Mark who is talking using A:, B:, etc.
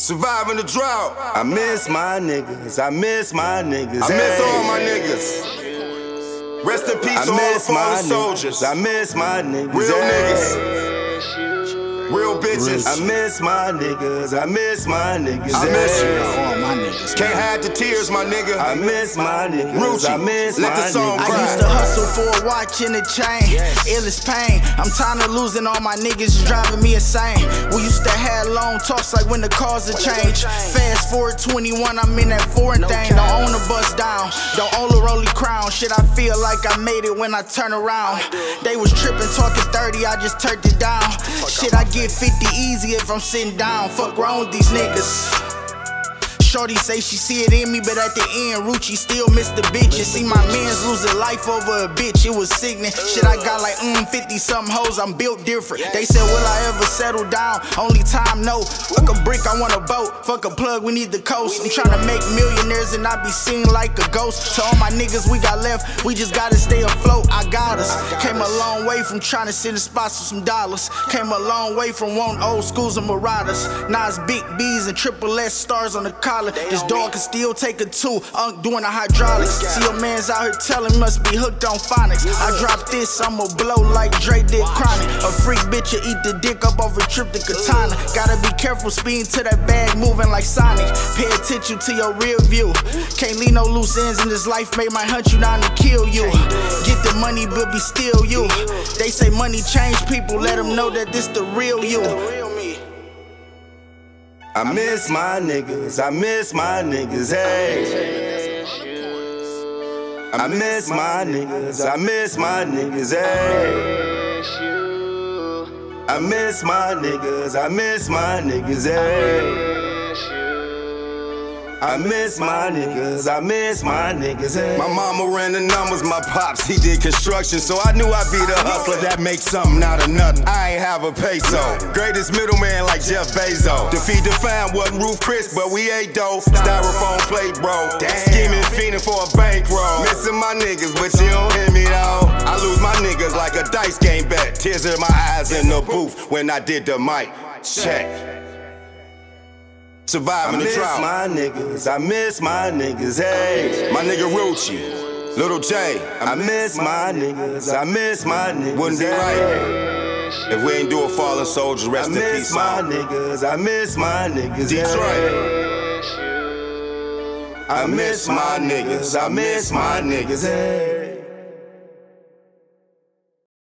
A: Surviving the drought.
B: I miss my niggas. I miss my niggas.
A: I miss
B: hey.
A: all my niggas. Rest in peace
B: I
A: to all the fallen
B: niggas.
A: soldiers.
B: I miss my niggas.
A: Real
B: hey.
A: niggas. Real bitches.
B: I miss my niggas. I miss my niggas.
A: I miss
B: hey.
A: you.
C: All my niggas.
A: Can't hide the tears, my nigga.
B: I miss my niggas.
A: Rucci,
B: I miss
A: let
B: my
A: the song
B: niggas.
A: cry.
C: I used to hustle for a watch and a chain. Illest pain. I'm tired of losing all my niggas is driving me insane. We used to have long talks like when the cars would change. Fast forward 21, I'm in that foreign thing. Don't own a bus down. Don't own a rolly crown. Shit, I feel like I made it when I turn around. They was tripping, talking 30, I just turned it down. Shit, I get 50 easy if I'm sitting down. Fuck wrong with these niggas. Shorty say she see it in me, but at the end, Rucci still miss the bitch. And see my mans losing life over a bitch, it was sickening. Shit, I got like mm, 50 something hoes, I'm built different. They said, Will I ever settle down? Only time, no. Fuck a brick, I want a boat. Fuck a plug, we need the coast. I'm trying to make millionaires and not be seen like a ghost. To all my niggas we got left, we just gotta stay afloat. I got us. Came a long way from trying to sit in spots for some dollars. Came a long way from wanting old schools and marauders. It's big B's and triple S stars on the collar. This dog can still take a two. Unk doing the hydraulics. See your man's out here telling must be hooked on phonics. I drop this, I'ma blow like Dre did chronic. A freak bitch, you eat the dick up over trip to katana. Gotta be careful speeding to that bag, moving like Sonic. Pay attention to your rear view. Can't leave no loose ends in this life, may my hunt you down and kill you. Get the money, but be still you. They say money change people, let them know that this the real you.
B: I miss my niggas. I miss my niggas. Hey. I miss my niggas. I miss my niggas. Hey. I miss my niggas. I miss my niggas. Hey. I miss my niggas. I miss my niggas. Hey.
A: My mama ran the numbers, my pops, he did construction. So I knew I'd be the hustler that makes something out of nothing. I ain't have a peso. Greatest middleman like Jeff Bezos. Defeat the fam wasn't Ruth's Chris, but we ate dough. Styrofoam plate, bro. Scheming, fiending for a bankroll. Missing my niggas, but you don't hear me though. I lose my niggas like a dice game bet. Tears in my eyes in the booth when I did the mic check.
B: I
A: Surviving the
B: miss
A: drought.
B: my niggas. I miss my niggas. Hey.
A: My nigga Rucci, Little J.
B: I miss my niggas. I miss my niggas.
A: Wouldn't be right if we ain't do a fallen soldier.
B: I
A: Rest in peace,
B: I
A: miss my
B: niggas. I miss my niggas.
A: Detroit.
B: I miss my niggas. I miss my niggas. Hey.